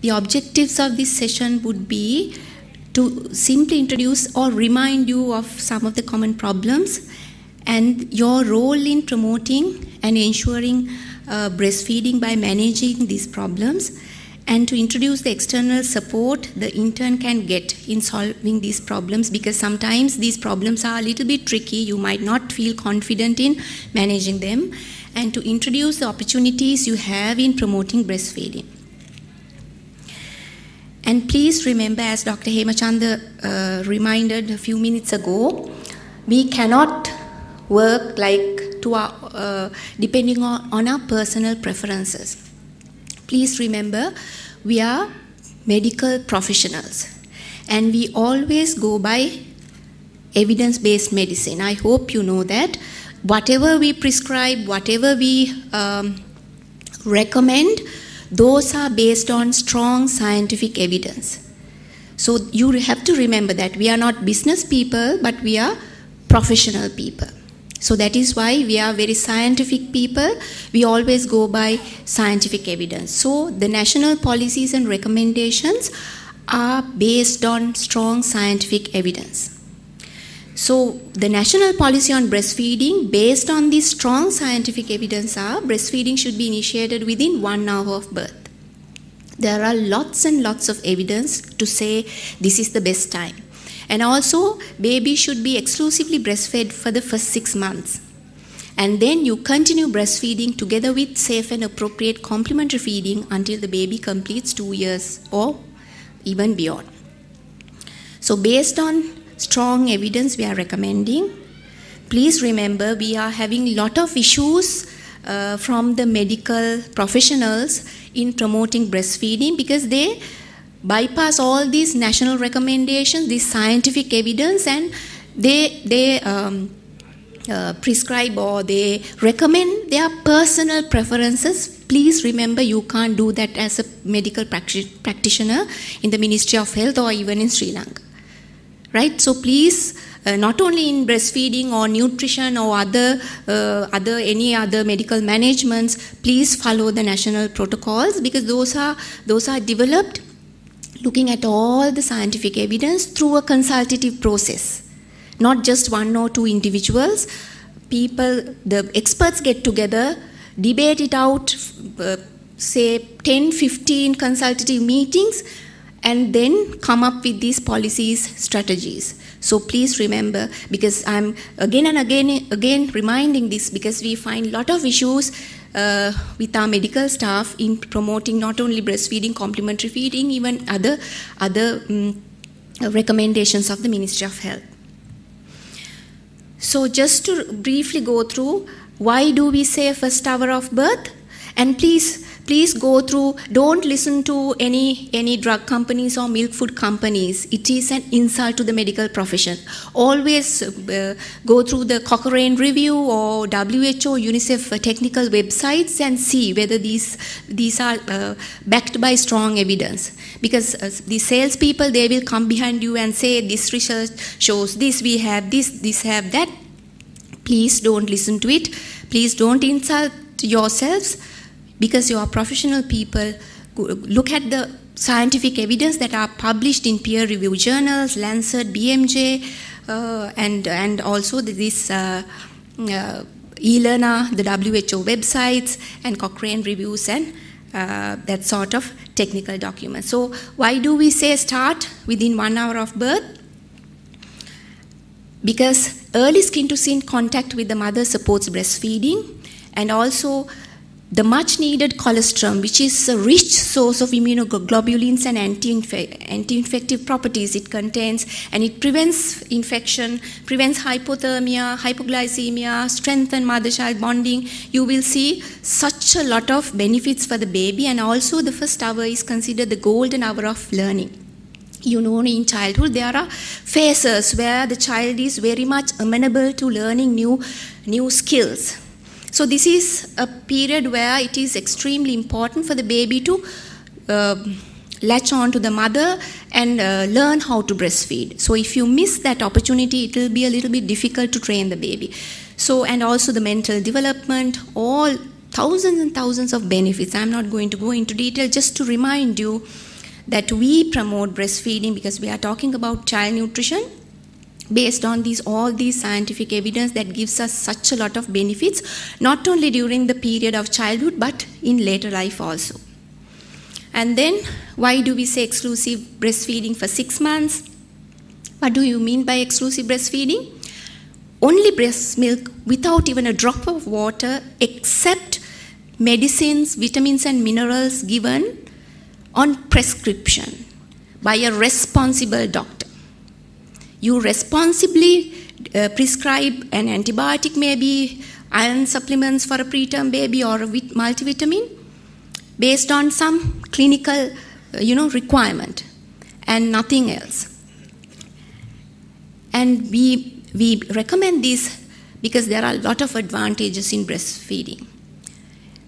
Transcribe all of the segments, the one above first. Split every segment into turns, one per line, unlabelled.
the objectives of this session would be to simply introduce or remind you of some of the common problems and your role in promoting and ensuring uh, breastfeeding by managing these problems and to introduce the external support the intern can get in solving these problems because sometimes these problems are a little bit tricky. You might not feel confident in managing them. And to introduce the opportunities you have in promoting breastfeeding and please remember as dr hemachanda uh, reminded a few minutes ago we cannot work like to our, uh, depending on, on our personal preferences please remember we are medical professionals and we always go by evidence based medicine. I hope you know that. Whatever we prescribe, whatever we um, recommend, those are based on strong scientific evidence. So you have to remember that we are not business people, but we are professional people. So that is why we are very scientific people. We always go by scientific evidence. So the national policies and recommendations are based on strong scientific evidence. So the national policy on breastfeeding based on this strong scientific evidence are breastfeeding should be initiated within 1 hour of birth. There are lots and lots of evidence to say this is the best time. And also, baby should be exclusively breastfed for the first six months. And then you continue breastfeeding together with safe and appropriate complementary feeding until the baby completes two years or even beyond. So, based on strong evidence, we are recommending. Please remember, we are having lot of issues uh, from the medical professionals in promoting breastfeeding because they bypass all these national recommendations, this scientific evidence, and they they um, uh, prescribe or they recommend their personal preferences. Please remember, you can't do that as a medical practitioner in the Ministry of Health or even in Sri Lanka, right? So please. Uh, not only in breastfeeding or nutrition or other uh, other any other medical managements please follow the national protocols because those are those are developed looking at all the scientific evidence through a consultative process. Not just one or two individuals. People, the experts get together, debate it out, uh, say 10, 15 consultative meetings, and then come up with these policies, strategies. So please remember, because I'm again and again, again reminding this because we find a lot of issues uh, with our medical staff in promoting not only breastfeeding, complementary feeding, even other, other um, recommendations of the Ministry of Health. So just to briefly go through, why do we say first hour of birth? And please please go through don't listen to any any drug companies or milk food companies. It is an insult to the medical profession. Always uh, go through the cochrane review or who unicef technical websites and see whether these these are uh, backed by strong evidence. Because uh, the salespeople they will come behind you and say this research shows this we have this this have that. Please don't listen to it. Please don't insult yourselves because you are professional people look at the scientific evidence that are published in peer reviewed journals lancet bmj uh, and and also this uh, uh, the WHO websites, and Cochrane reviews and uh, that sort of technical documents. So, why do we say start within one hour of birth? Because early skin to skin contact with the mother supports breastfeeding and also the much needed colostrum, which is a rich source of immunoglobulins and anti-infective properties. It contains, and it prevents infection, prevents hypothermia, hypoglycemia, strengthen mother-child bonding. You will see such a lot of benefits for the baby, and also the first hour is considered the golden hour of learning. You know in childhood there are phases where the child is very much amenable to learning new new skills so, this is a period where it is extremely important for the baby to uh, latch on to the mother and uh, learn how to breastfeed. So, if you miss that opportunity, it will be a little bit difficult to train the baby. So, and also the mental development, all thousands and thousands of benefits. I'm not going to go into detail, just to remind you that we promote breastfeeding because we are talking about child nutrition based on these all these scientific evidence that gives us such a lot of benefits not only during the period of childhood but in later life also. And then why do we say exclusive breastfeeding for 6 months? What do you mean by exclusive breastfeeding? Only breast milk without even a drop of water except medicines vitamins and minerals given on prescription by a responsible doctor you responsibly uh, prescribe an antibiotic, maybe iron supplements for a preterm baby or a multivitamin based on some clinical uh, you know requirement and nothing else. And we we recommend this because there are a lot of advantages in breastfeeding.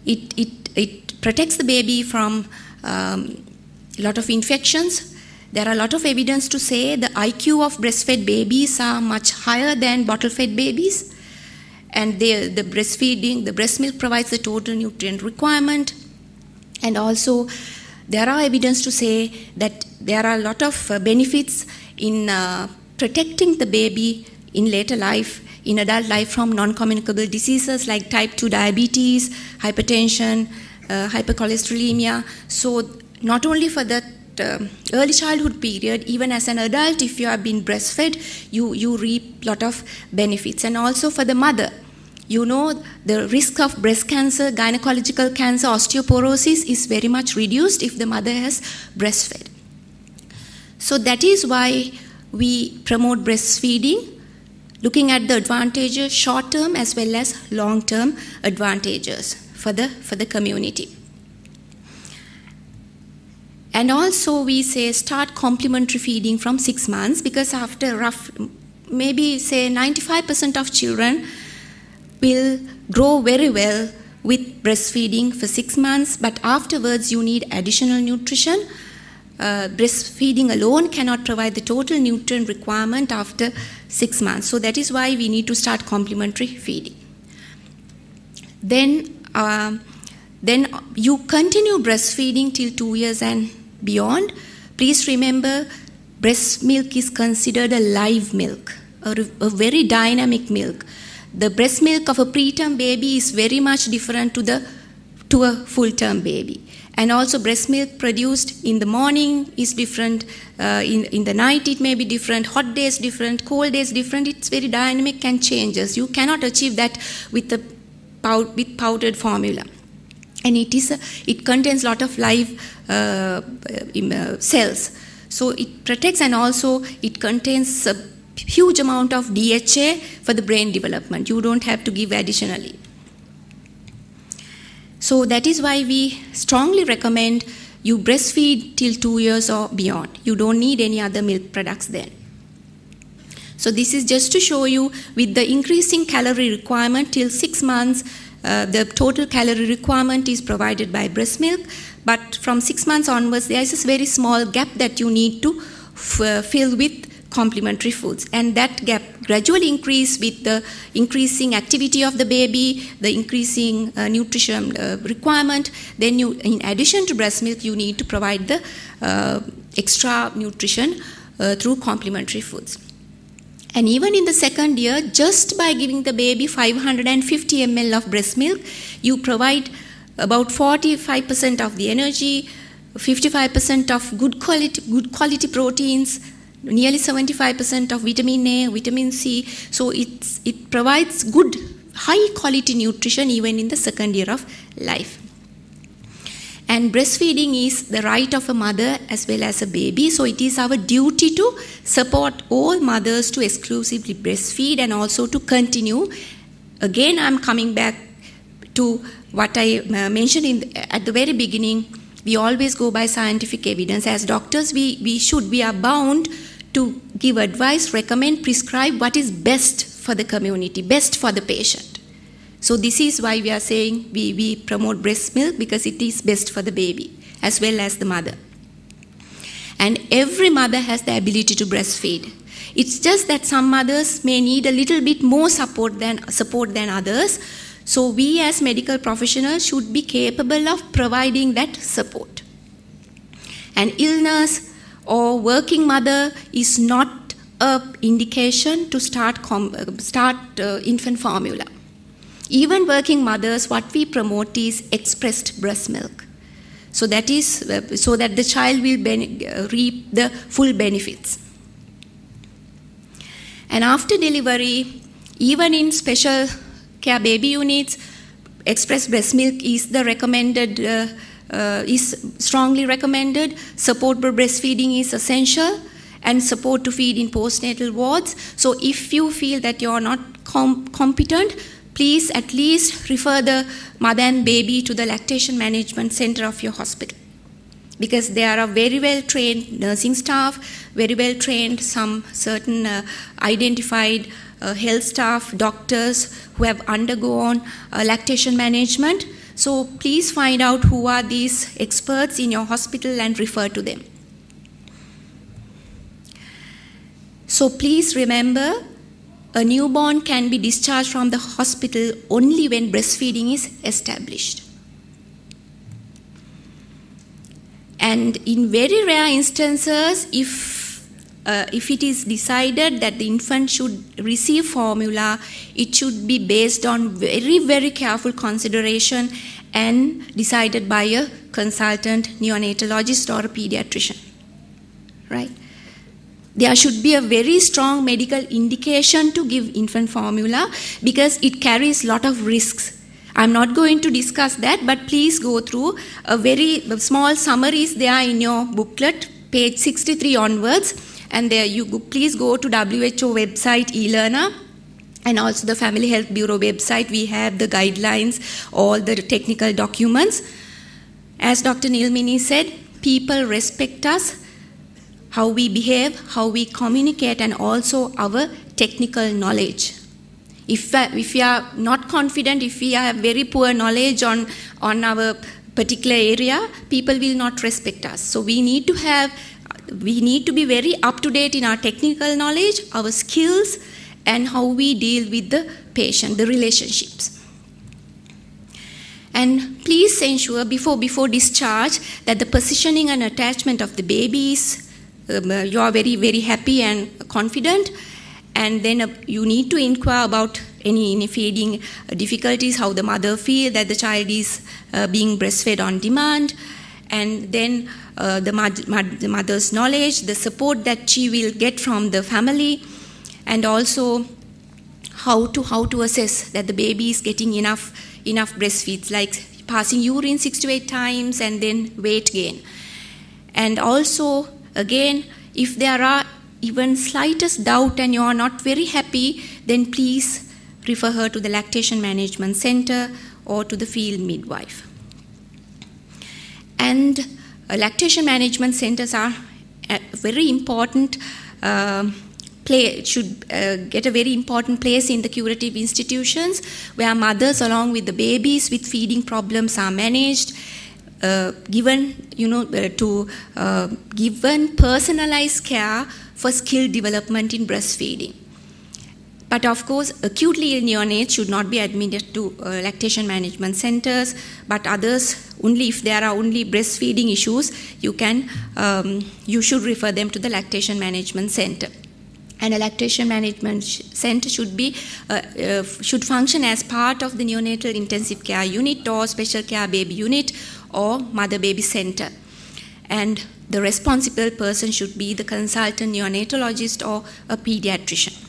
It it it protects the baby from um, a lot of infections there are a lot of evidence to say the IQ of breastfed babies are much higher than bottle fed babies. And they, the breastfeeding, the breast milk provides the total nutrient requirement. And also, there are evidence to say that there are a lot of uh, benefits in uh, protecting the baby in later life, in adult life, from non communicable diseases like type 2 diabetes, hypertension, uh, hypercholesterolemia. So, not only for the early childhood period, even as an adult, if you have been breastfed, you, you reap a lot of benefits. And also for the mother, you know the risk of breast cancer, gynecological cancer, osteoporosis is very much reduced if the mother has breastfed. So that is why we promote breastfeeding, looking at the advantages, short term as well as long term advantages for the, for the community. And also, we say start complementary feeding from six months because after rough, maybe say 95% of children will grow very well with breastfeeding for six months, but afterwards, you need additional nutrition. Uh, breastfeeding alone cannot provide the total nutrient requirement after six months. So, that is why we need to start complementary feeding. Then, uh, then you continue breastfeeding till two years and beyond, please remember breast milk is considered a live milk, a, a very dynamic milk. The breast milk of a preterm baby is very much different to the to a full term baby. And also, breast milk produced in the morning is different, uh, in, in the night it may be different, hot days different, cold days different. It's very dynamic and changes. You cannot achieve that with the with powdered formula and it is it contains a lot of live uh, uh, cells. So it protects and also it contains a huge amount of DHA for the brain development. You don't have to give additionally. So that is why we strongly recommend you breastfeed till 2 years or beyond. You don't need any other milk products then. So this is just to show you with the increasing calorie requirement till 6 months uh, the total calorie requirement is provided by breast milk, but from six months onwards, there is a very small gap that you need to uh, fill with complementary foods. And that gap gradually increase with the increasing activity of the baby the increasing uh, nutrition uh, requirement. Then you in addition to breast milk you need to provide the uh, extra nutrition through complementary foods and even in the second year, just by giving the baby 550 ml of breast milk, you provide about 45% of the energy, 55% of good quality, good quality proteins, nearly 75% of vitamin A, vitamin C. So it's, it provides good, high quality nutrition even in the second year of life. And breastfeeding is the right of a mother as well as a baby. So it is our duty to support all mothers to exclusively breastfeed and also to continue. Again, I'm coming back to what I uh, mentioned in, at the very beginning. We always go by scientific evidence. As doctors, we, we should, we are bound to give advice, recommend, prescribe what is best for the community, best for the patient. So this is why we are saying we, we promote breast milk because it is best for the baby as well as the mother. And every mother has the ability to breastfeed. It's just that some mothers may need a little bit more support than support than others. So, we as medical professionals should be capable of providing that support. An illness or working mother is not a indication to start, com- start uh, infant formula. Even working mothers, what we promote is expressed breast milk. So that is so that the child will uh, reap the full benefits. And after delivery, even in special care baby units, express breast milk is the recommended, uh, uh, is strongly recommended. Support for breastfeeding is essential and support to feed in postnatal wards. So if you feel that you are not com- competent, please at least refer the mother and baby to the lactation management center of your hospital because there are a very well trained nursing staff, very well trained, some certain uh, identified uh, health staff, doctors who have undergone uh, lactation management. So please find out who are these experts in your hospital and refer to them. So please remember a newborn can be discharged from the hospital only when breastfeeding is established. And in very rare instances, if uh, if it is decided that the infant should receive formula, it should be based on very, very careful consideration and decided by a consultant neonatologist or a pediatrician. Right? There should be a very strong medical indication to give infant formula because it carries a lot of risks. I'm not going to discuss that, but please go through a very small summaries there in your booklet, page 63 onwards and there you go, please go to WHO website eLearner and also the Family Health Bureau website. We have the guidelines, all the technical documents. As Dr. Nilmini said, people respect us, how we behave, how we communicate, and also our technical knowledge. If, if we are not confident, if we have very poor knowledge on, on our particular area, people will not respect us. So we need to have we need to be very up to date in our technical knowledge, our skills, and how we deal with the patient, the relationships. And please ensure before before discharge that the positioning and attachment of the babies, uh, you are very very happy and confident, and then uh, you need to inquire about any, any feeding difficulties, how the mother feel that the child is uh, being breastfed on demand, and then uh, the, the mother's knowledge, the support that she will get from the family, and also how to how to assess that the baby is getting enough enough breastfeeds, like passing urine six to eight times and then weight gain. And also, again, if there are even slightest doubt and you are not very happy, then please refer her to the lactation management center or to the field midwife. And uh, lactation management centers are a very important. Uh, play should uh, get a very important place in the curative institutions where mothers along with the babies with feeding problems are managed uh, given you know uh, to uh, given personalized care for skill development in breastfeeding but of course, acutely ill neonates should not be admitted to uh, lactation management centers, but others only if there are only breastfeeding issues, you can um, you should refer them to the lactation management center. And a lactation management center should be uh, uh, should function as part of the neonatal intensive care unit or special care baby unit or mother baby center. And the responsible person should be the consultant neonatologist or a pediatrician.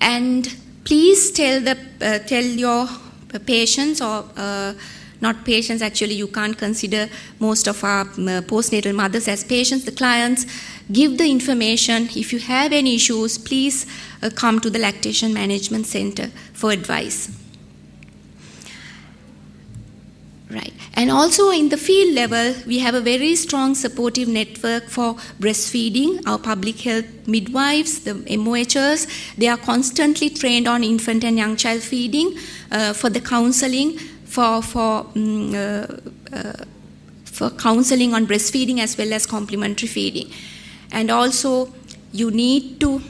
And please tell the uh, tell your patients or uh, not patients actually you can't consider most of our uh, postnatal mothers as patients the clients. Give the information. If you have any issues please uh, come to the lactation management center for advice Right. And also in the field level, we have a very strong supportive network for breastfeeding. Our public health midwives, the MOHs, they are constantly trained on infant and young child feeding uh, for the counseling, for, for, um, uh, uh, for counseling on breastfeeding as well as complementary feeding. And also, you need to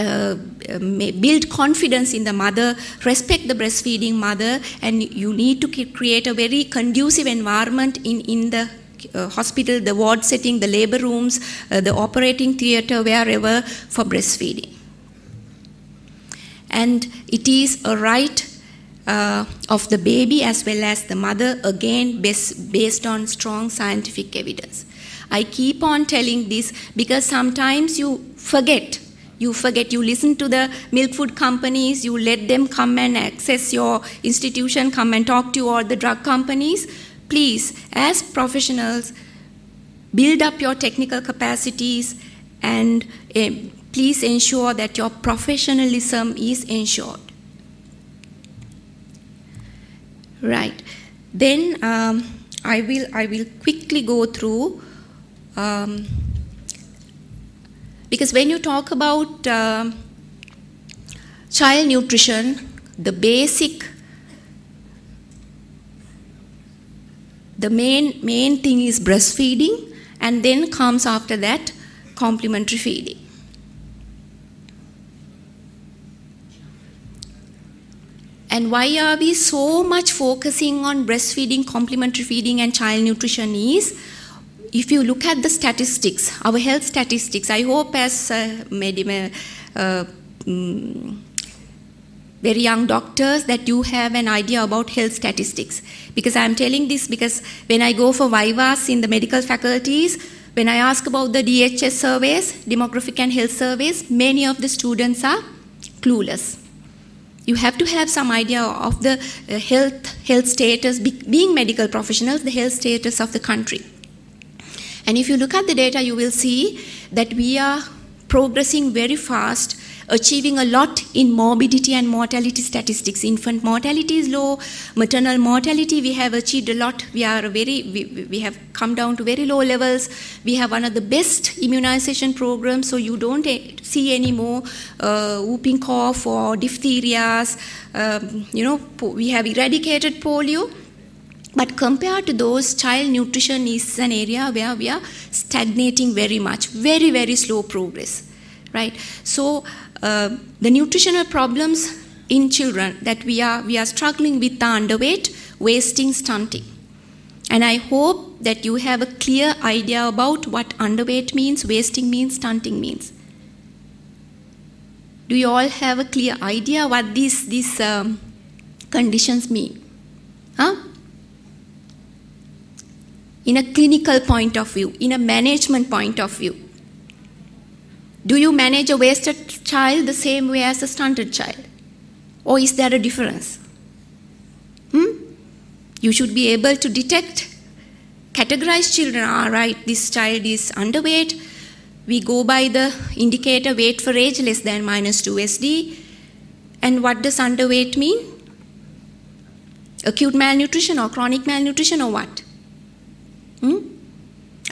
uh, build confidence in the mother, respect the breastfeeding mother, and you need to create a very conducive environment in, in the uh, hospital, the ward setting, the labor rooms, uh, the operating theater, wherever for breastfeeding. And it is a right uh, of the baby as well as the mother, again, based, based on strong scientific evidence. I keep on telling this because sometimes you forget. You forget, you listen to the milk food companies, you let them come and access your institution, come and talk to you, or the drug companies please, as professionals, build up your technical capacities and uh, please ensure that your professionalism is ensured. Right. Then um, I will I will quickly go through um, because when you talk about uh, child nutrition, the basic the main main thing is breastfeeding and then comes after that complementary feeding. And why are we so much focusing on breastfeeding complementary feeding and child nutrition is if you look at the statistics our health statistics i hope as uh, uh, mm, very young doctors that you have an idea about health statistics. Because I'm telling this because when I go for vivas in the medical faculties, when I ask about the DHS surveys, demographic and health surveys, many of the students are clueless. You have to have some idea of the uh, health health status, being medical professionals, the health status of the country. And if you look at the data, you will see that we are progressing very fast achieving a lot in morbidity and mortality statistics. Infant mortality is low, maternal mortality we have achieved a lot. We are very we, we have come down to very low levels. We have one of the best immunization programs, so you don't see any more uh, whooping cough or diphtherias. Um, you know, we have eradicated polio. But compared to those, child nutrition is an area where we are stagnating very much, very, very slow progress, right? So uh, the nutritional problems in children that we are, we are struggling with the underweight, wasting, stunting. And I hope that you have a clear idea about what underweight means, wasting means, stunting means. Do you all have a clear idea what these, these um, conditions mean? Huh? In a clinical point of view, in a management point of view, do you manage a wasted child the same way as a stunted child? Or is there a difference? Hmm? You should be able to detect, categorize children. All right, this child is underweight. We go by the indicator weight for age less than minus 2 SD. And what does underweight mean? Acute malnutrition or chronic malnutrition or what?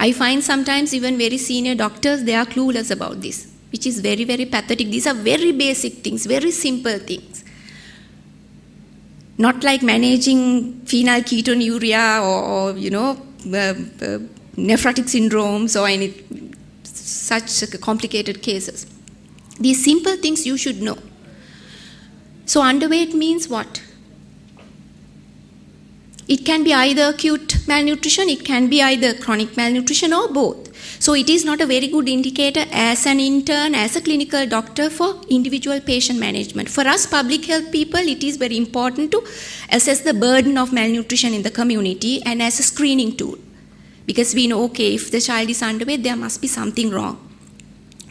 I find sometimes even very senior doctors, they are clueless about this, which is very, very pathetic. These are very basic things, very simple things. Not like managing phenylketonuria or, or you know, uh, uh, nephrotic syndromes or any such complicated cases. These simple things you should know. So, underweight means what? It can be either acute malnutrition, it can be either chronic malnutrition or both. So it is not a very good indicator as an intern, as a clinical doctor for individual patient management. For us public health people, it is very important to assess the burden of malnutrition in the community and as a screening tool. Because we know, okay, if the child is underweight, there must be something wrong.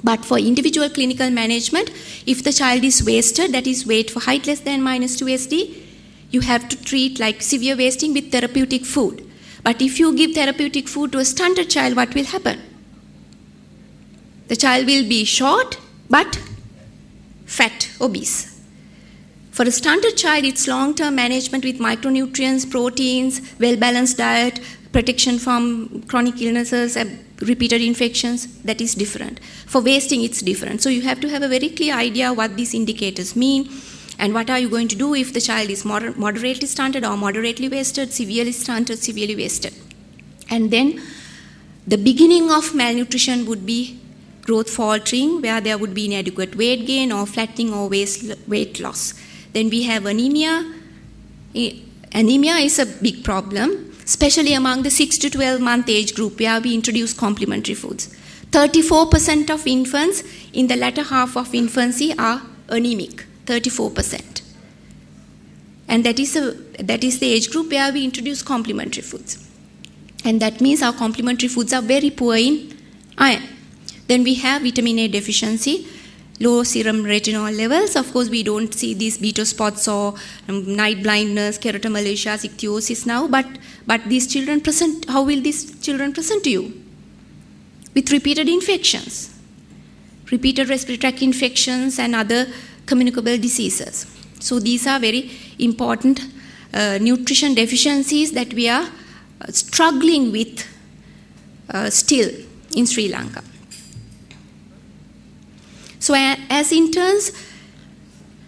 But for individual clinical management, if the child is wasted, that is weight for height less than minus 2 SD, you have to treat like severe wasting with therapeutic food. But if you give therapeutic food to a stunted child, what will happen? The child will be short but fat, obese. For a stunted child, it's long term management with micronutrients, proteins, well balanced diet, protection from chronic illnesses, repeated infections, that is different. For wasting, it's different. So you have to have a very clear idea what these indicators mean and what are you going to do if the child is moder- moderately stunted or moderately wasted, severely stunted, severely wasted? And then the beginning of malnutrition would be growth faltering, where there would be inadequate weight gain or flattening or weight loss. Then we have anemia. Anemia is a big problem, especially among the 6 to 12 month age group, where we introduce complementary foods. 34% of infants in the latter half of infancy are anemic, 34%. And that is, a, that is the age group where we introduce complementary foods. And that means our complementary foods are very poor in iron. Then we have vitamin A deficiency, low serum retinol levels. Of course, we don't see these Bitot spots or um, night blindness, keratomalacia, ichthyosis now, but, but these children present, how will these children present to you? With repeated infections, repeated respiratory tract infections and other communicable diseases. So these are very important uh, nutrition deficiencies that we are uh, struggling with uh, still in Sri Lanka. So as interns,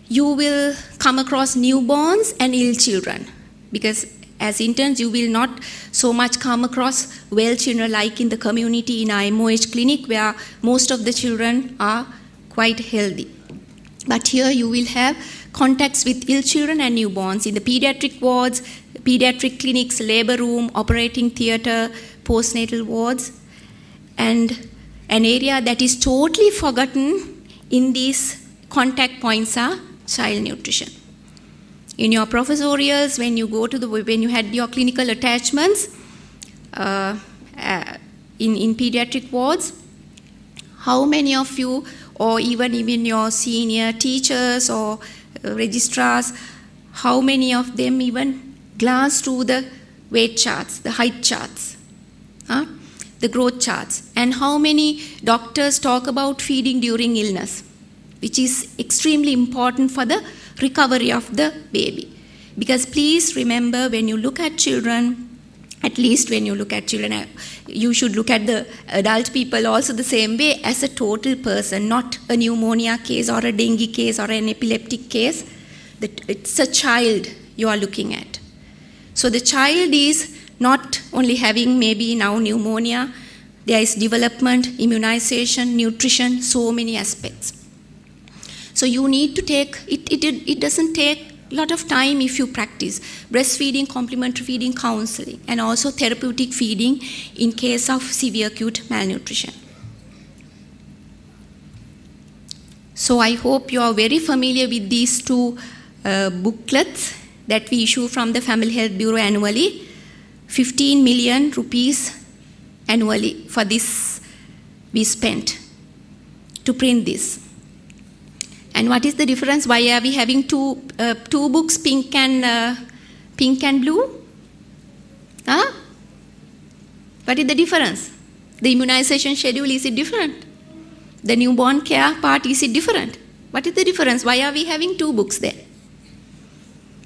you will come across newborns and ill children because as interns you will not so much come across well children like in the community in IMOH clinic where most of the children are quite healthy. But here you will have contacts with ill children and newborns in the pediatric wards, pediatric clinics, labor room, operating theatre, postnatal wards, and an area that is totally forgotten in these contact points are child nutrition. In your professorials, when you go to the when you had your clinical attachments uh, uh, in in pediatric wards, how many of you or even even your senior teachers or uh, registrars, how many of them even glance to the weight charts, the height charts, huh? the growth charts, and how many doctors talk about feeding during illness, which is extremely important for the recovery of the baby. Because please remember when you look at children, at least when you look at children, uh, you should look at the adult people also the same way as a total person, not a pneumonia case or a dengue case or an epileptic case. That it's a child you are looking at. So the child is not only having maybe now pneumonia, there is development, immunization, nutrition, so many aspects. So you need to take, it, it, it doesn't take lot of time if you practice breastfeeding, complementary feeding, counseling, and also therapeutic feeding in case of severe acute malnutrition. So I hope you are very familiar with these two uh, booklets that we issue from the Family Health Bureau annually. 15 million rupees annually for this we spent to print this. And what is the difference? Why are we having two, uh, two books, pink and, uh, pink and blue? Huh? What is the difference? The immunization schedule, is it different? The newborn care part, is it different? What is the difference? Why are we having two books there?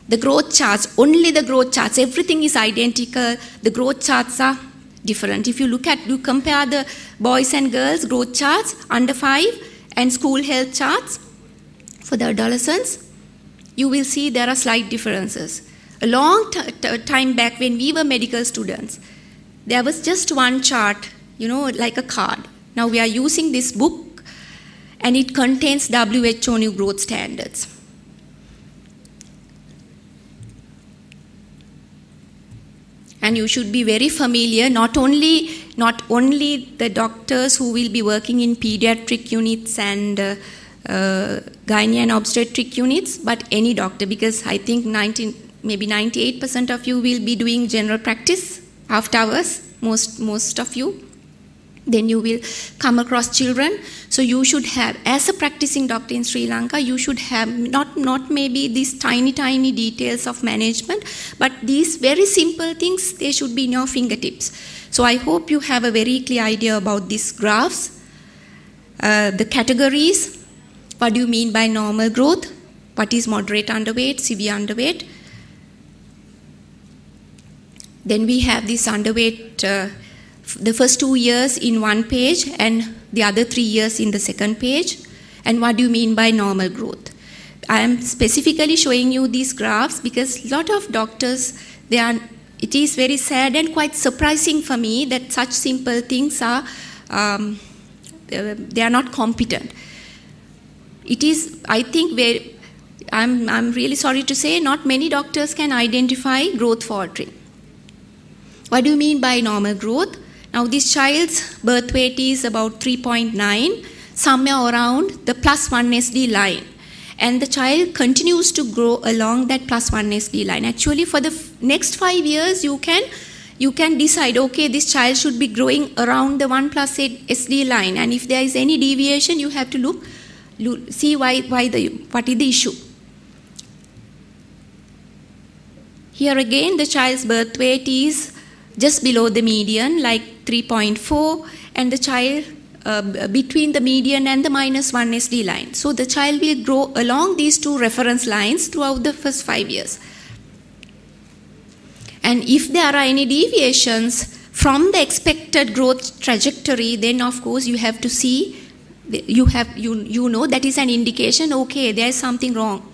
The growth charts, only the growth charts, everything is identical. The growth charts are different. If you look at, you compare the boys and girls growth charts under five and school health charts, for the adolescents, you will see there are slight differences. A long time back when we were medical students, there was just one chart, you know, like a card. Now we are using this book and it contains WHO new growth standards. and you should be very familiar not only not only the doctors who will be working in pediatric units and uh, uh, obstetric units, but any doctor, because I think 19, maybe 98% of you will be doing general practice after hours, most, most of you. Then you will come across children. So you should have, as a practicing doctor in Sri Lanka, you should have not, not maybe these tiny, tiny details of management, but these very simple things, they should be in your fingertips. So I hope you have a very clear idea about these graphs, uh, the categories, what do you mean by normal growth? What is moderate underweight, severe underweight? Then we have this underweight, uh, the first two years in one page and the other three years in the second page. And what do you mean by normal growth? I am specifically showing you these graphs because a lot of doctors, they are, it is very sad and quite surprising for me that such simple things are um, uh, they are not competent. It is, I think, where I'm, I'm really sorry to say, not many doctors can identify growth faltering. What do you mean by normal growth? Now, this child's birth weight is about 3.9, somewhere around the plus 1 SD line. And the child continues to grow along that plus 1 SD line. Actually, for the next five years, you can you can decide okay this child should be growing around the 1 plus 8 sd line and if there is any deviation you have to look, see why, why the what is the issue? Here again the child's birth weight is just below the median like 3.4 and the child uh, between the median and the minus 1 sd line. So the child will grow along these two reference lines throughout the first 5 years. And if there are any deviations from the expected growth trajectory, then of course you have to see, you have you you know that is an indication. Okay, there is something wrong.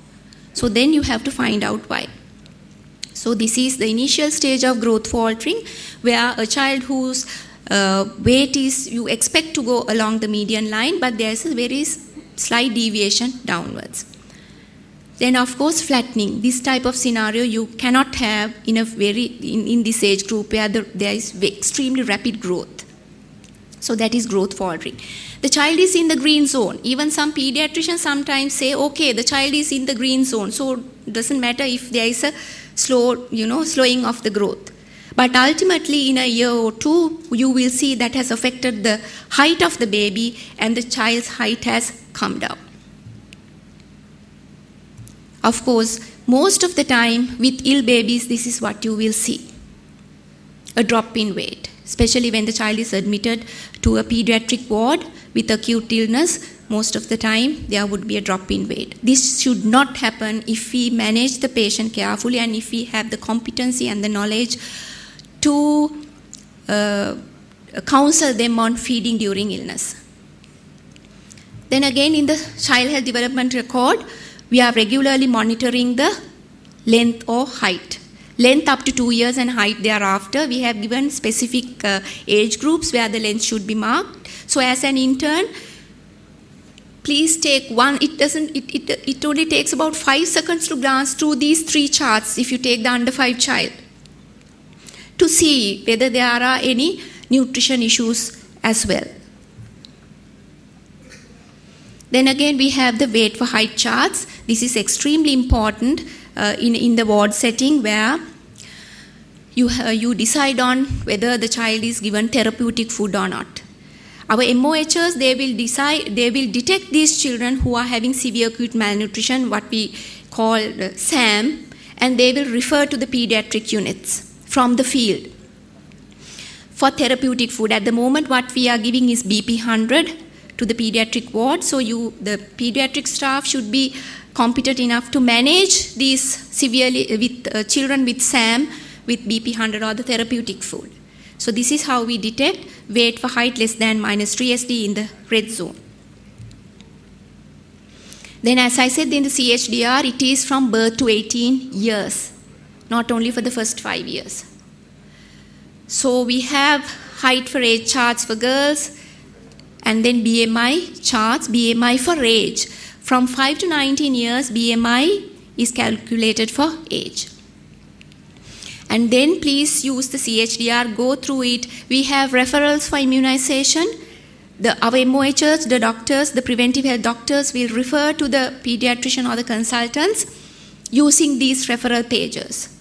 So then you have to find out why. So this is the initial stage of growth faltering, where a child whose uh, weight is you expect to go along the median line, but there is a very slight deviation downwards. Then of course flattening. This type of scenario you cannot have in a very in, in this age group where the, there is extremely rapid growth. So that is growth faltering. The child is in the green zone. Even some pediatricians sometimes say, okay, the child is in the green zone, so it doesn't matter if there is a slow, you know, slowing of the growth. But ultimately, in a year or two, you will see that has affected the height of the baby and the child's height has come down. Of course, most of the time with ill babies, this is what you will see a drop in weight, especially when the child is admitted to a pediatric ward with acute illness. Most of the time, there would be a drop in weight. This should not happen if we manage the patient carefully and if we have the competency and the knowledge to uh, counsel them on feeding during illness. Then again, in the child health development record, we are regularly monitoring the length or height. Length up to two years and height thereafter. We have given specific uh, age groups where the length should be marked. So, as an intern, please take one it doesn't it, it, it only takes about five seconds to glance through these three charts if you take the under five child to see whether there are any nutrition issues as well then again, we have the weight for height charts. This is extremely important uh, in, in the ward setting where you, uh, you decide on whether the child is given therapeutic food or not. Our MOHs, they will decide, they will detect these children who are having severe acute malnutrition, what we call uh, SAM, and they will refer to the pediatric units from the field. For therapeutic food, at the moment, what we are giving is BP 100 to the pediatric ward. So you, the pediatric staff should be competent enough to manage these severely with uh, children with SAM with BP 100 or the therapeutic food. So this is how we detect weight for height less than minus 3 SD in the red zone. Then as I said in the CHDR, it is from birth to 18 years, not only for the first five years. So we have height for age charts for girls, and then BMI charts, BMI for age. From 5 to 19 years, BMI is calculated for age. And then please use the CHDR, go through it. We have referrals for immunization. The, our MOHs, the doctors, the preventive health doctors will refer to the pediatrician or the consultants using these referral pages.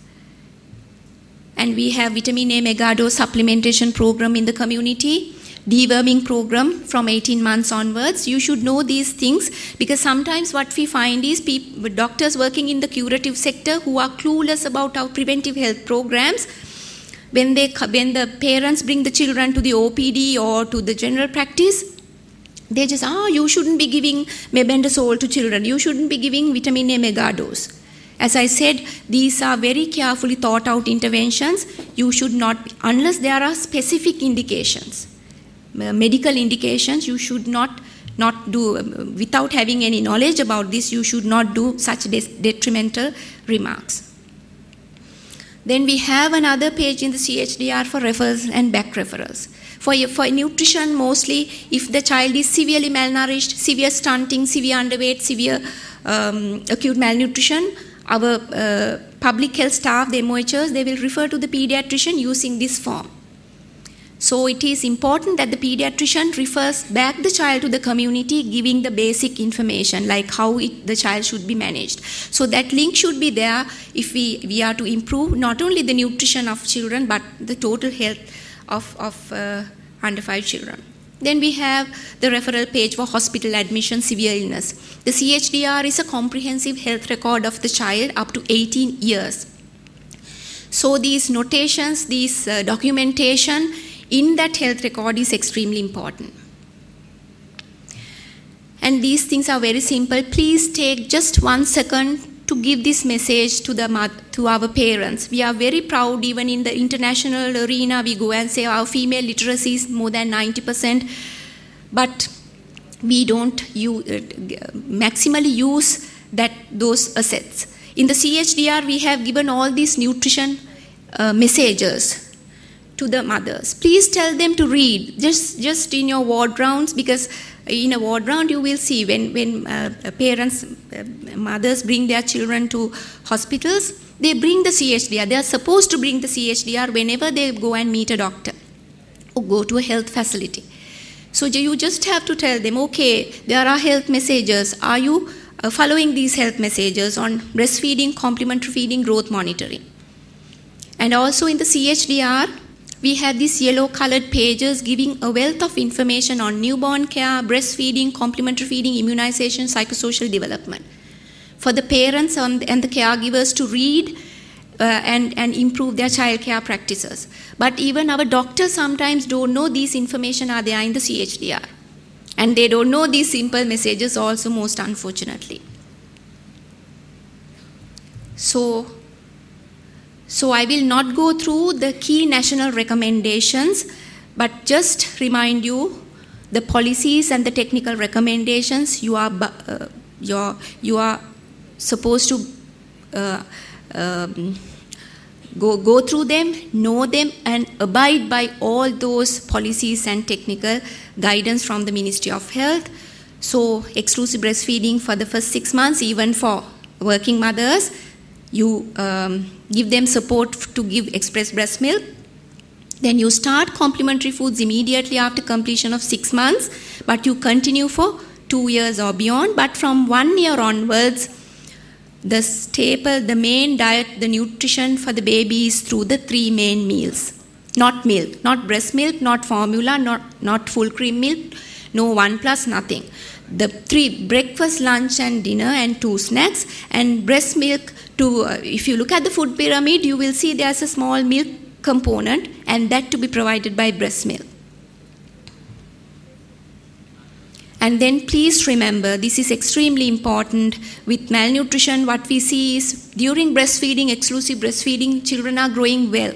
And we have vitamin A megadose supplementation program in the community deworming program from 18 months onwards. You should know these things because sometimes what we find is doctors working in the curative sector who are clueless about our preventive health programs. When, they, when the parents bring the children to the OPD or to the general practice, they just, ah, oh, you shouldn't be giving mebendazole to children. You shouldn't be giving vitamin A mega dose. As I said, these are very carefully thought out interventions. You should not, unless there are specific indications. Uh, medical indications, you should not not do um, without having any knowledge about this. You should not do such detrimental remarks. Then we have another page in the CHDR for referrals and back referrals. For, for nutrition, mostly if the child is severely malnourished, severe stunting, severe underweight, severe um, acute malnutrition, our uh, public health staff, the MOHs, they will refer to the pediatrician using this form. So it is important that the pediatrician refers back the child to the community giving the basic information like how it, the child should be managed. So that link should be there if we, we are to improve not only the nutrition of children but the total health of, of uh, under 5 children. Then we have the referral page for hospital admission, severe illness. The CHDR is a comprehensive health record of the child up to 18 years. So these notations, these uh, documentation in that health record is extremely important. And these things are very simple. Please take just one second to give this message to, the, to our parents. We are very proud, even in the international arena, we go and say our female literacy is more than 90%, but we don't use, uh, maximally use that, those assets. In the CHDR, we have given all these nutrition uh, messages to the mothers. Please tell them to read just just in your ward rounds because in a ward round you will see when when uh, parents uh, mothers bring their children to hospitals they bring the CHDR. They are supposed to bring the CHDR whenever they go and meet a doctor or go to a health facility. So you just have to tell them, okay, there are health messages. Are you uh, following these health messages on breastfeeding, complementary feeding, growth monitoring? And also in the CHDR, we have these yellow colored pages giving a wealth of information on newborn care, breastfeeding, complementary feeding, immunization, psychosocial development. For the parents and the caregivers to read uh, and, and improve their child care practices. But even our doctors sometimes don't know these information are there in the CHDR. And they don't know these simple messages also most unfortunately. So so I will not go through the key national recommendations, but just remind you the policies and the technical recommendations you are, uh, you're, you are supposed to uh, um, go, go through them, know them, and abide by all those policies and technical guidance from the Ministry of Health. So, exclusive breastfeeding for the first six months, even for working mothers, you um, give them support to give express breast milk. Then you start complementary foods immediately after completion of six months, but you continue for two years or beyond. But from one year onwards, the staple, the main diet, the nutrition for the baby is through the three main meals. Not milk, not breast milk, not formula, not, not full cream milk, no one plus nothing. The three breakfast, lunch, and dinner, and two snacks, and breast milk to, uh, if you look at the food pyramid, you will see there's a small milk component and that to be provided by breast milk. And then please remember, this is extremely important. With malnutrition, what we see is during breastfeeding, exclusive breastfeeding, children are growing well.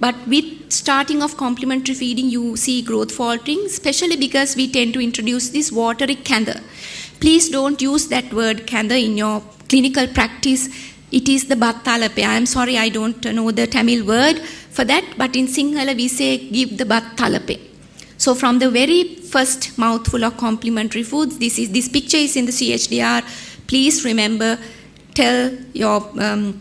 But with starting of complementary feeding, you see growth faltering, especially because we tend to introduce this watery kanda. Please don't use that word kanda in your clinical practice it is the battalape. I am sorry, I don't know the Tamil word for that, but in Sinhala we say give the battalape. So from the very first mouthful of complementary foods, this is this picture is in the CHDR. Please remember, tell your um,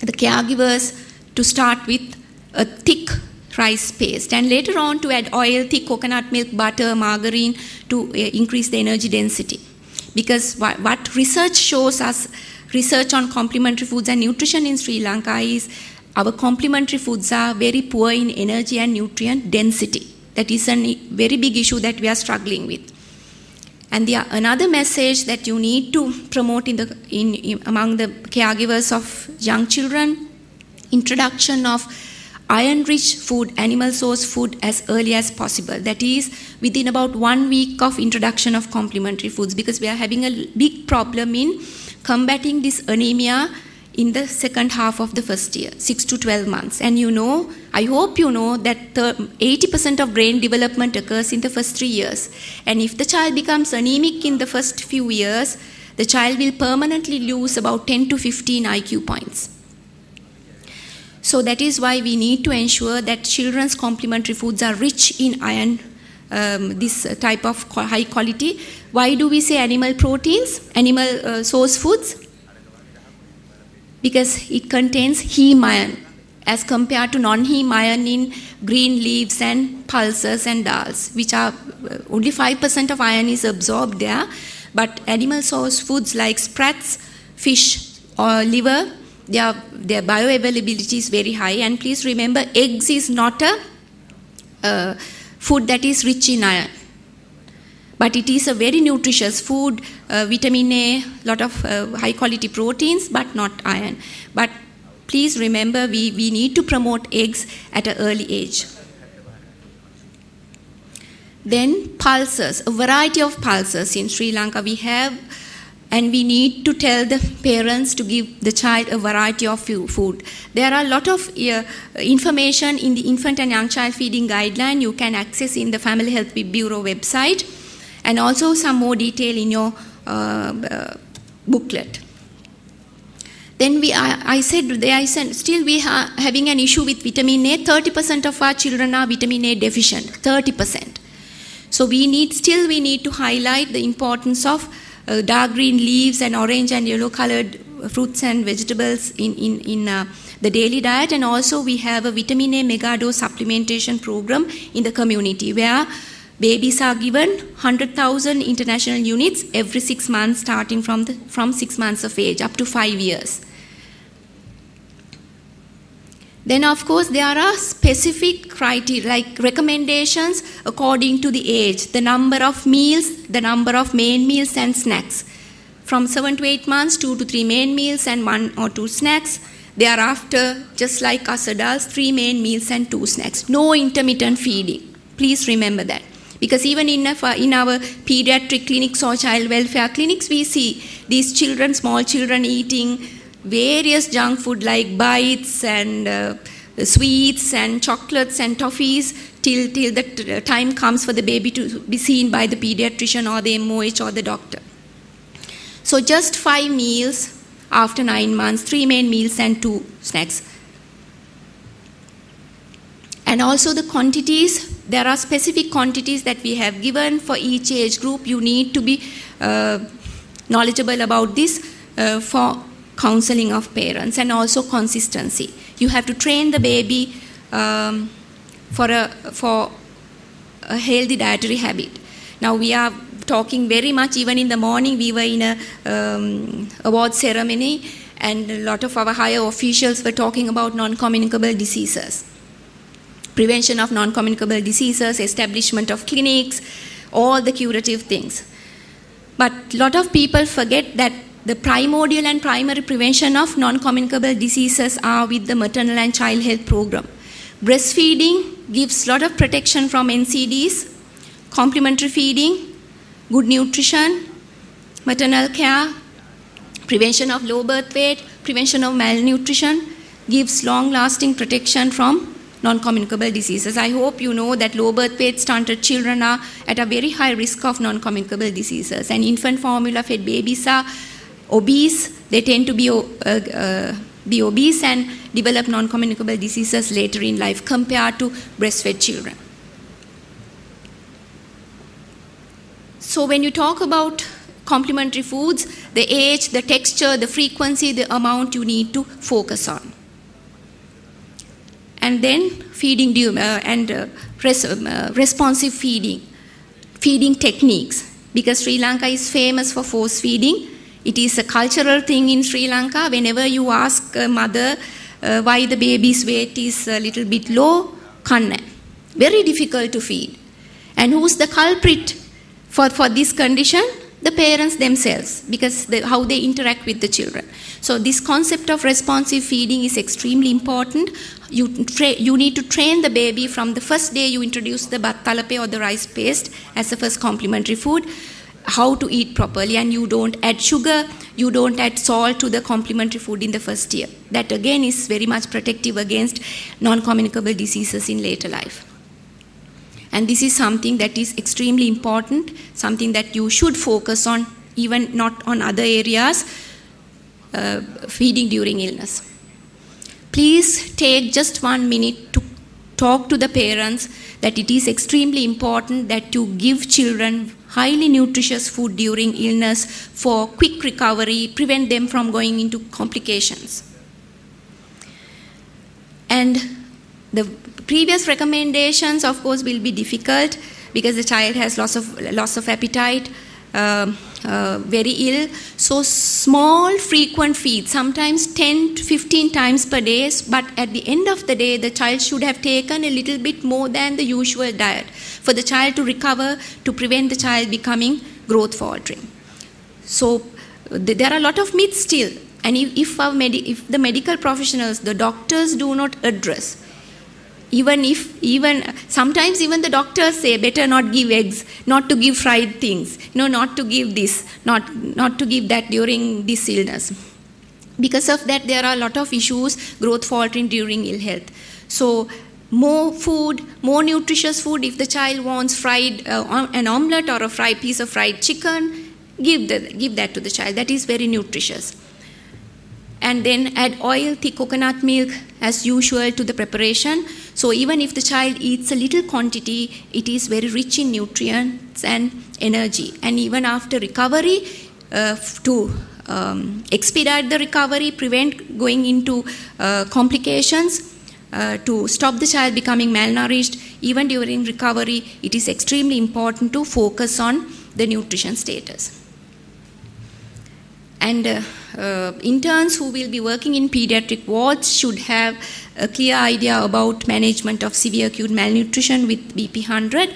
the caregivers to start with a thick rice paste and later on to add oil, thick coconut milk, butter, margarine to uh, increase the energy density. Because what research shows us research on complementary foods and nutrition in Sri Lanka is our complementary foods are very poor in energy and nutrient density. That is a very big issue that we are struggling with. And the, another message that you need to promote in the, in, in, among the caregivers of young children, introduction of iron-rich food, animal source food as early as possible. That is within about one week of introduction of complementary foods because we are having a big problem in combating this anemia in the second half of the first year, 6 to 12 months. And you know, I hope you know that 80% of brain development occurs in the first three years. And if the child becomes anemic in the first few years, the child will permanently lose about 10 to 15 IQ points. So that is why we need to ensure that children's complementary foods are rich in iron, um, this type of high quality. Why do we say animal proteins, animal uh, source foods? Because it contains heme iron as compared to non-heme iron in green leaves and pulses and dals, which are uh, only 5% of iron is absorbed there. But animal source foods like sprats, fish or liver, their, their bioavailability is very high. And please remember, eggs is not a uh, food that is rich in iron. But it is a very nutritious food, uh, vitamin A, lot of uh, high quality proteins, but not iron. But please remember we, we need to promote eggs at an early age. Then pulses, a variety of pulses in Sri Lanka we have and we need to tell the parents to give the child a variety of food. There are a lot of uh, information in the infant and young child feeding guideline you can access in the Family Health Bureau website and also some more detail in your uh, uh, booklet. Then we, I, I said, they, I said, still we are having an issue with vitamin A. 30% of our children are vitamin A deficient. 30%. So we need, still we need to highlight the importance of uh, dark green leaves and orange and yellow colored fruits and vegetables in, in, in uh, the daily diet. And also we have a vitamin A megadose supplementation program in the community where babies are given 100,000 international units every six months starting from, the, from six months of age up to five years. Then, of course, there are specific criteria like recommendations according to the age, the number of meals, the number of main meals and snacks. From 7 to 8 months, 2 to 3 main meals and 1 or 2 snacks. Thereafter, just like us adults, 3 main meals and 2 snacks. No intermittent feeding. Please remember that. Because even in, a, in our pediatric clinics or child welfare clinics, we see these children, small children eating various junk food like bites and uh, sweets and chocolates and toffees till, till the time comes for the baby to be seen by the pediatrician or the MOH or the doctor. So just five meals after nine months, three main meals and two snacks. And also the quantities, there are specific quantities that we have given for each age group. You need to be uh, knowledgeable about this uh, for counseling of parents and also consistency. You have to train the baby um, for, a, for a healthy dietary habit. Now we are talking very much, even in the morning, we were in a um, award ceremony and a lot of our higher officials were talking about non-communicable diseases. Prevention of non-communicable diseases, establishment of clinics, all the curative things. But a lot of people forget that the primordial and primary prevention of non-communicable diseases are with the maternal and child health program. Breastfeeding gives a lot of protection from NCDs, complementary feeding, good nutrition, maternal care, prevention of low birth weight, prevention of malnutrition, gives long-lasting protection from non-communicable diseases. I hope you know that low birth weight stunted children are at a very high risk of non-communicable diseases and infant formula fed babies are obese, they tend to be, uh, uh, be obese and develop non-communicable diseases later in life compared to breastfed children. So when you talk about complementary foods, the age, the texture, the frequency, the amount you need to focus on. And then feeding uh, and uh, res uh, responsive feeding, feeding techniques, because Sri Lanka is famous for force feeding it is a cultural thing in Sri Lanka. Whenever you ask a mother uh, why the baby's weight is a little bit low, kanna. Very difficult to feed. And who's the culprit for, for this condition? The parents themselves, because the, how they interact with the children. So this concept of responsive feeding is extremely important. You, you need to train the baby from the first day you introduce the bhat talape or the rice paste as the first complementary food how to eat properly and you don't add sugar you don't add salt to the complementary food in the first year. That again is very much protective against non-communicable diseases in later life. And this is something that is extremely important something that you should focus on even not on other areas uh, feeding during illness. Please take just one minute to talk to the parents that it is extremely important that you give children highly nutritious food during illness for quick recovery, prevent them from going into complications. And the previous recommendations, of course, will be difficult because the child has loss of loss of appetite, uh, uh, very ill. So small, frequent feeds, sometimes 10 to 15 times per day. But at the end of the day, the child should have taken a little bit more than the usual diet for the child to recover, to prevent the child becoming growth faltering. So there are a lot of myths still. And if, if, the medical professionals, the doctors do not address, even if even sometimes even the doctors say better not give eggs not to give fried things you know not to give this not not to give that during this illness. Because of that there are a lot of issues growth faltering during ill health. So more food more nutritious food if the child wants fried uh, an omelette or a fried piece of fried chicken give the, give that to the child. That is very nutritious and then add oil, thick coconut milk as usual to the preparation. So even if the child eats a little quantity, it is very rich in nutrients and energy. And even after recovery, uh, to um, expedite the recovery, prevent going into uh, complications, uh, to stop the child becoming malnourished, even during recovery, it is extremely important to focus on the nutrition status. And uh, uh, interns who will be working in pediatric wards should have a clear idea about management of severe acute malnutrition with BP 100.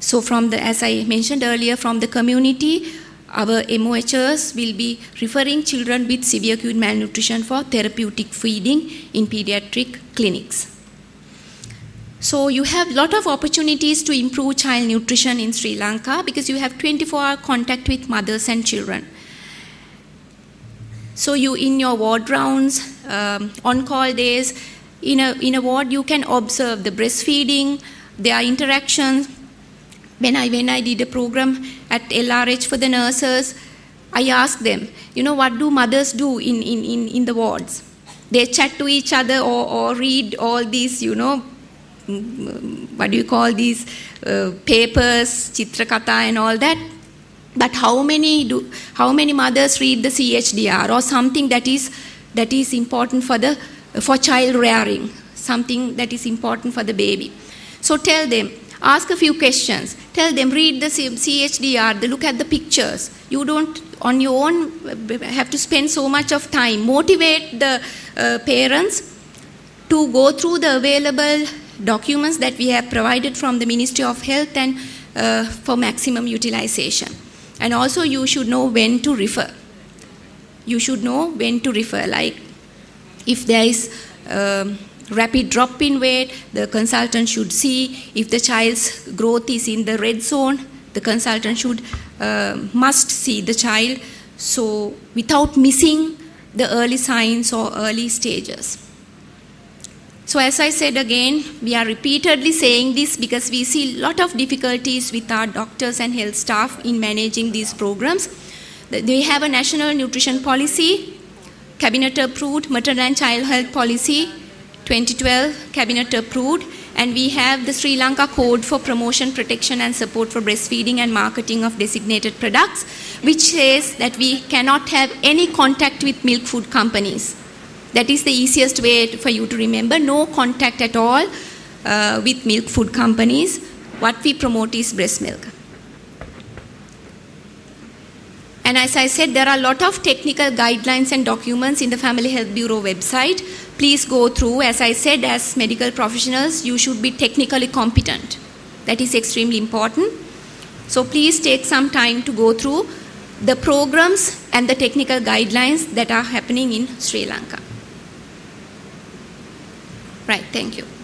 So, from the, as I mentioned earlier, from the community, our MOHs will be referring children with severe acute malnutrition for therapeutic feeding in pediatric clinics. So you have a lot of opportunities to improve child nutrition in Sri Lanka because you have 24 hour contact with mothers and children. So you in your ward rounds, um, on call days, in a, in a ward you can observe the breastfeeding, their interactions. When I, when I did a program at LRH for the nurses, I asked them, you know, what do mothers do in, in, in, in the wards? They chat to each other or, or read all these, you know, what do you call these uh, papers, chitrakata and all that but how many do how many mothers read the CHDR or something that is that is important for the for child rearing, something that is important for the baby. So tell them, ask a few questions. Tell them, read the CHDR, look at the pictures. You don't on your own have to spend so much of time. Motivate the uh, parents to go through the available documents that we have provided from the Ministry of Health and uh, for maximum utilization. And also, you should know when to refer. You should know when to refer. Like, if there is um, rapid drop in weight, the consultant should see. If the child's growth is in the red zone, the consultant should uh, must see the child. So, without missing the early signs or early stages. So as I said again, we are repeatedly saying this because we see a lot of difficulties with our doctors and health staff in managing these programs. They have a national nutrition policy, cabinet approved maternal and child health policy, 2012 cabinet approved, and we have the Sri Lanka Code for Promotion, Protection and Support for Breastfeeding and Marketing of Designated Products, which says that we cannot have any contact with milk food companies. That is the easiest way for you to remember. No contact at all uh, with milk food companies. What we promote is breast milk. And as I said, there are a lot of technical guidelines and documents in the Family Health Bureau website. Please go through. As I said, as medical professionals, you should be technically competent. That is extremely important. So please take some time to go through the programs and the technical guidelines that are happening in Sri Lanka. Right, thank you.